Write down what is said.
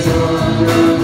is on